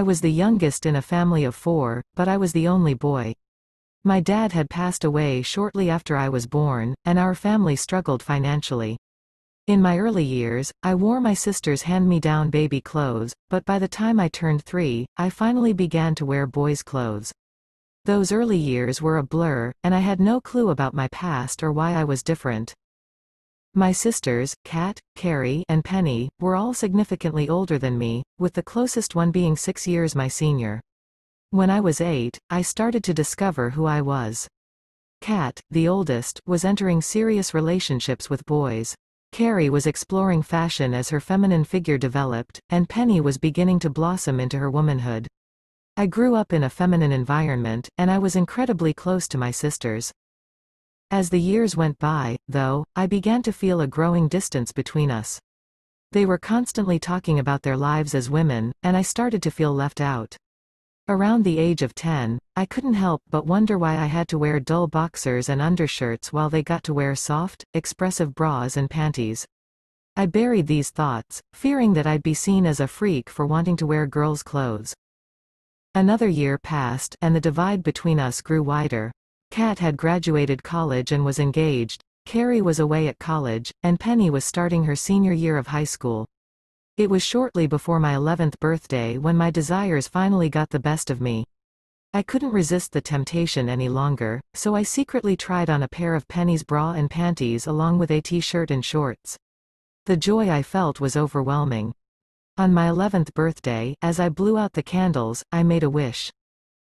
I was the youngest in a family of four, but I was the only boy. My dad had passed away shortly after I was born, and our family struggled financially. In my early years, I wore my sister's hand-me-down baby clothes, but by the time I turned three, I finally began to wear boys' clothes. Those early years were a blur, and I had no clue about my past or why I was different. My sisters, Kat, Carrie, and Penny, were all significantly older than me, with the closest one being six years my senior. When I was eight, I started to discover who I was. Kat, the oldest, was entering serious relationships with boys. Carrie was exploring fashion as her feminine figure developed, and Penny was beginning to blossom into her womanhood. I grew up in a feminine environment, and I was incredibly close to my sisters. As the years went by, though, I began to feel a growing distance between us. They were constantly talking about their lives as women, and I started to feel left out. Around the age of 10, I couldn't help but wonder why I had to wear dull boxers and undershirts while they got to wear soft, expressive bras and panties. I buried these thoughts, fearing that I'd be seen as a freak for wanting to wear girls' clothes. Another year passed, and the divide between us grew wider. Kat had graduated college and was engaged, Carrie was away at college, and Penny was starting her senior year of high school. It was shortly before my 11th birthday when my desires finally got the best of me. I couldn't resist the temptation any longer, so I secretly tried on a pair of Penny's bra and panties along with a t-shirt and shorts. The joy I felt was overwhelming. On my 11th birthday, as I blew out the candles, I made a wish.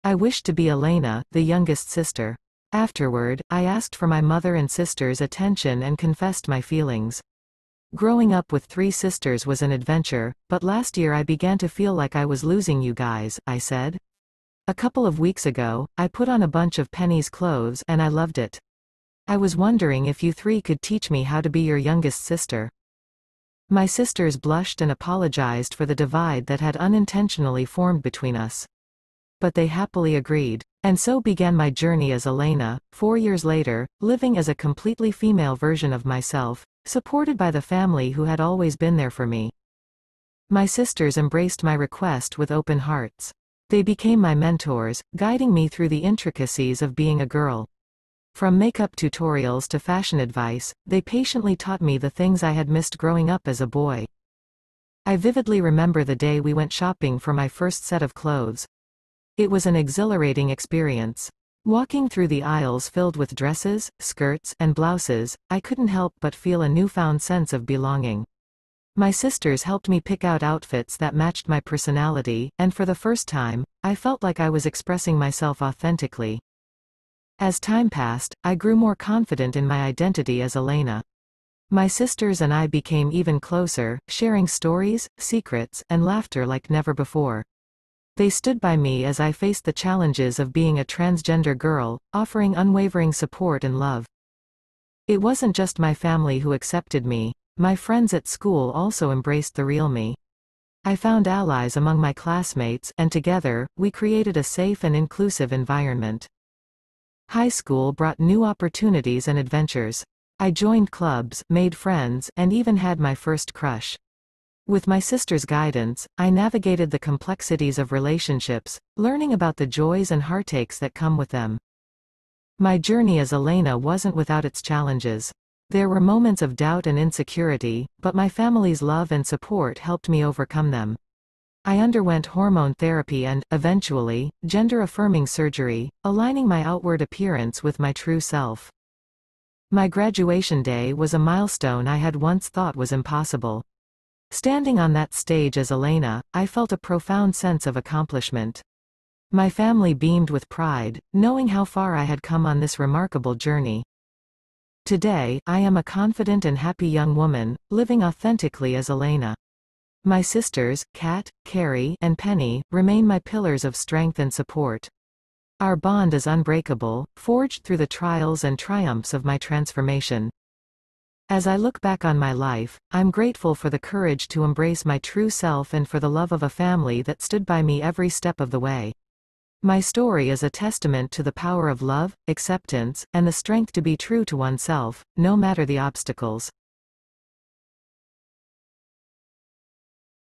I wished to be Elena, the youngest sister. Afterward, I asked for my mother and sister's attention and confessed my feelings. Growing up with three sisters was an adventure, but last year I began to feel like I was losing you guys, I said. A couple of weeks ago, I put on a bunch of Penny's clothes and I loved it. I was wondering if you three could teach me how to be your youngest sister. My sisters blushed and apologized for the divide that had unintentionally formed between us. But they happily agreed. And so began my journey as Elena, four years later, living as a completely female version of myself, supported by the family who had always been there for me. My sisters embraced my request with open hearts. They became my mentors, guiding me through the intricacies of being a girl. From makeup tutorials to fashion advice, they patiently taught me the things I had missed growing up as a boy. I vividly remember the day we went shopping for my first set of clothes. It was an exhilarating experience. Walking through the aisles filled with dresses, skirts, and blouses, I couldn't help but feel a newfound sense of belonging. My sisters helped me pick out outfits that matched my personality, and for the first time, I felt like I was expressing myself authentically. As time passed, I grew more confident in my identity as Elena. My sisters and I became even closer, sharing stories, secrets, and laughter like never before. They stood by me as I faced the challenges of being a transgender girl, offering unwavering support and love. It wasn't just my family who accepted me, my friends at school also embraced the real me. I found allies among my classmates, and together, we created a safe and inclusive environment. High school brought new opportunities and adventures. I joined clubs, made friends, and even had my first crush. With my sister's guidance, I navigated the complexities of relationships, learning about the joys and heartaches that come with them. My journey as Elena wasn't without its challenges. There were moments of doubt and insecurity, but my family's love and support helped me overcome them. I underwent hormone therapy and, eventually, gender-affirming surgery, aligning my outward appearance with my true self. My graduation day was a milestone I had once thought was impossible. Standing on that stage as Elena, I felt a profound sense of accomplishment. My family beamed with pride, knowing how far I had come on this remarkable journey. Today, I am a confident and happy young woman, living authentically as Elena. My sisters, Kat, Carrie, and Penny, remain my pillars of strength and support. Our bond is unbreakable, forged through the trials and triumphs of my transformation. As I look back on my life, I'm grateful for the courage to embrace my true self and for the love of a family that stood by me every step of the way. My story is a testament to the power of love, acceptance, and the strength to be true to oneself, no matter the obstacles.